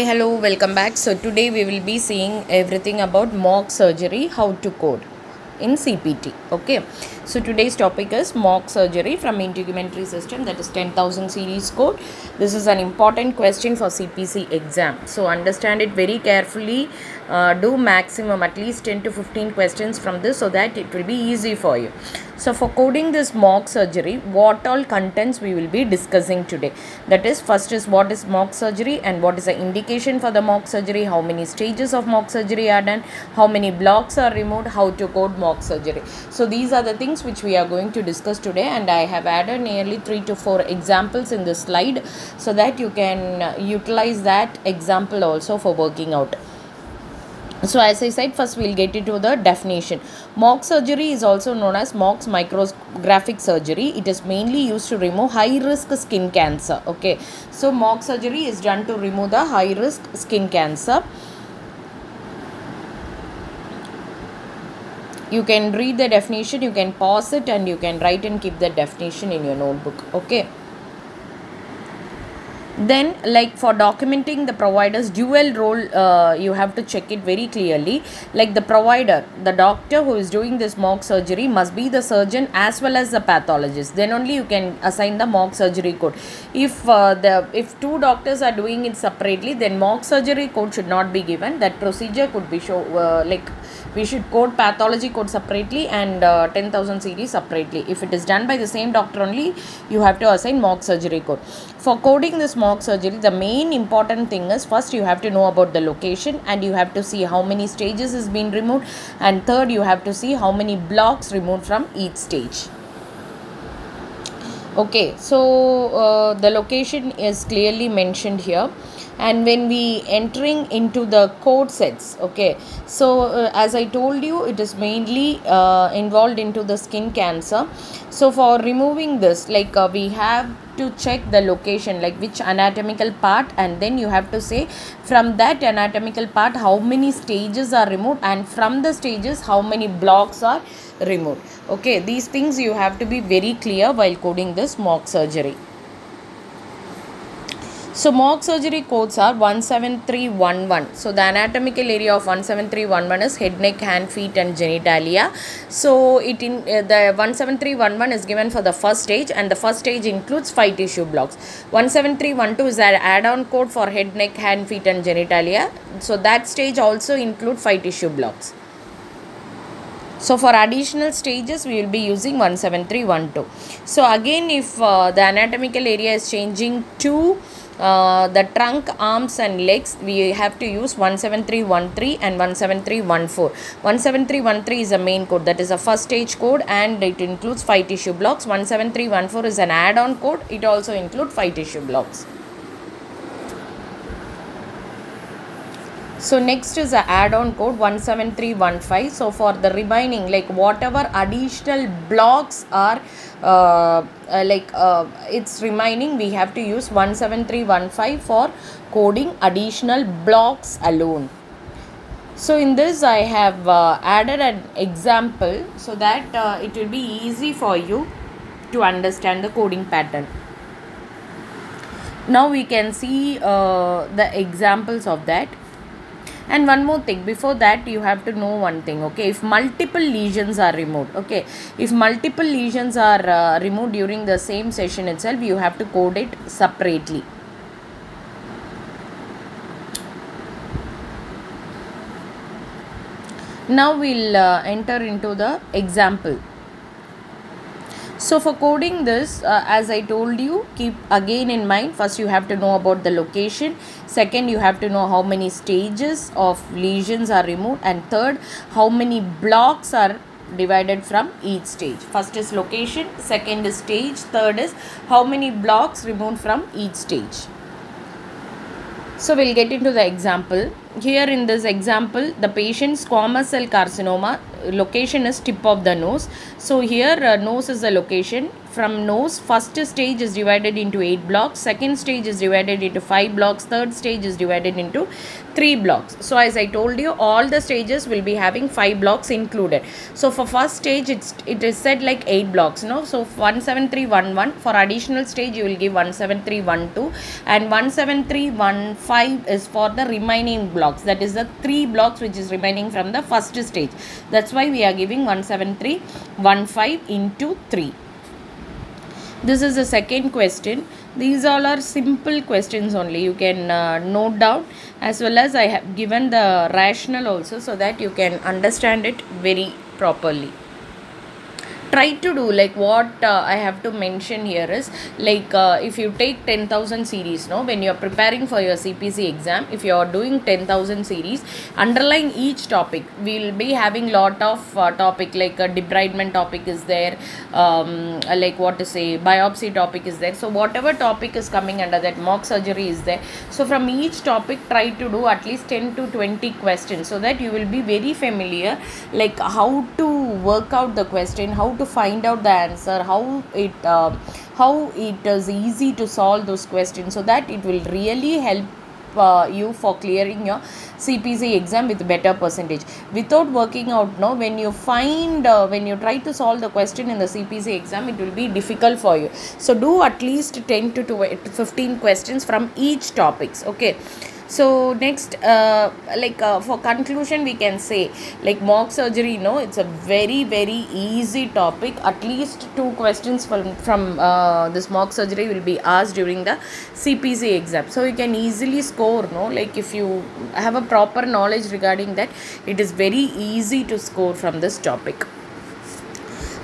Hi, hello, welcome back. So, today we will be seeing everything about Mohs surgery, how to code in CPT. Okay, so today's topic is Mohs surgery from integumentary system that is 10,000 series code. This is an important question for CPC exam. So, understand it very carefully. Uh, do maximum at least 10 to 15 questions from this so that it will be easy for you. So, for coding this Mohs surgery, what all contents we will be discussing today. That is, first is what is Mohs surgery and what is the indication for the Mohs surgery, how many stages of Mohs surgery are done, how many blocks are removed, how to code Mohs surgery. So, these are the things which we are going to discuss today, and I have added nearly three to four examples in this slide so that you can utilize that example also for working out so as i said first we'll get into the definition. Mohs surgery is also known as Mohs micrographic surgery. It is mainly used to remove high risk skin cancer okay? So Mohs surgery is done to remove the high risk skin cancer. You can read the definition you can pause it and you can write and keep the definition in your notebook okay then like for documenting the provider's dual role uh, you have to check it very clearly. Like the provider the doctor who is doing this Mohs surgery must be the surgeon as well as the pathologist. Then only you can assign the Mohs surgery code. If uh, the if two doctors are doing it separately then Mohs surgery code should not be given. That procedure could be show uh, like we should code pathology code separately and uh, 10000 series separately. If it is done by the same doctor only you have to assign Mohs surgery code. For coding this Mohs surgery the main important thing is first you have to know about the location and you have to see how many stages is being removed and third you have to see how many blocks removed from each stage. Okay so uh, the location is clearly mentioned here and when we entering into the code sets okay so uh, as i told you it is mainly uh, involved into the skin cancer. So for removing this like uh, we have to check the location like which anatomical part and then you have to say from that anatomical part how many stages are removed and from the stages how many blocks are removed. Okay these things you have to be very clear while coding this Mohs surgery so Mohs surgery codes are 17311. So the anatomical area of 17311 is head, neck, hand, feet and genitalia. So it in uh, the 17311 is given for the first stage and the first stage includes five tissue blocks. 17312 is an add-on code for head, neck, hand, feet and genitalia. So that stage also include five tissue blocks. So for additional stages we will be using 17312. So again if uh, the anatomical area is changing to uh, the trunk arms and legs we have to use 17313 and 17314 17313 is a main code. That is a first stage code and it includes 5 tissue blocks. 17314 is an add-on code. It also includes 5 tissue blocks so next is a add-on code 17315 so for the remaining like whatever additional blocks are uh, uh, like uh, it's remaining we have to use 17315 for coding additional blocks alone. So in this i have uh, added an example so that uh, it will be easy for you to understand the coding pattern. Now we can see uh, the examples of that and one more thing before that you have to know one thing okay? If multiple lesions are removed okay? If multiple lesions are uh, removed during the same session itself you have to code it separately. Now we'll uh, enter into the example so for coding this uh, as i told you keep again in mind first you have to know about the location. Second you have to know how many stages of lesions are removed. And third how many blocks are divided from each stage. First is location second is stage third is how many blocks removed from each stage. So we'll get into the example. Here in this example, the patient's squamous cell carcinoma location is tip of the nose. So here uh, nose is the location. From nose. First stage is divided into 8 blocks. Second stage is divided into 5 blocks. Third stage is divided into 3 blocks. So as i told you all the stages will be having 5 blocks included. So for first stage it's it is said like 8 blocks no? So 17311 for additional stage you will give 17312 and 17315 is for the remaining blocks. That is the 3 blocks which is remaining from the first stage. That's why we are giving 17315 into 3 this is the second question. These all are simple questions only. You can uh, note down as well as i have given the rational also so that you can understand it very properly try to do like what uh, i have to mention here is like uh, if you take 10000 series no when you are preparing for your cpc exam if you are doing 10000 series underlying each topic we will be having lot of uh, topic like a debridement topic is there um, like what to say biopsy topic is there. So whatever topic is coming under that Mohs surgery is there. So from each topic try to do at least 10 to 20 questions so that you will be very familiar like how to work out the question how to find out the answer how it uh, how it is easy to solve those questions so that it will really help uh, you for clearing your CPC exam with better percentage. Without working out no when you find uh, when you try to solve the question in the CPC exam it will be difficult for you. So do at least 10 to 15 questions from each topics okay so next uh, like uh, for conclusion we can say like Mohs surgery no it's a very very easy topic. At least two questions from from uh, this Mohs surgery will be asked during the cpc exam. So you can easily score no like if you have a proper knowledge regarding that it is very easy to score from this topic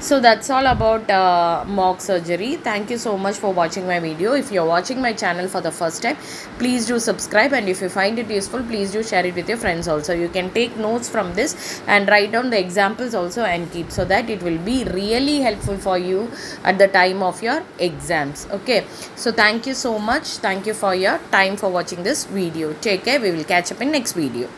so that's all about uh, Mohs surgery. Thank you so much for watching my video. If you're watching my channel for the first time please do subscribe. And if you find it useful please do share it with your friends also. You can take notes from this and write down the examples also and keep so that it will be really helpful for you at the time of your exams. Okay. So thank you so much. Thank you for your time for watching this video. Take care. We will catch up in next video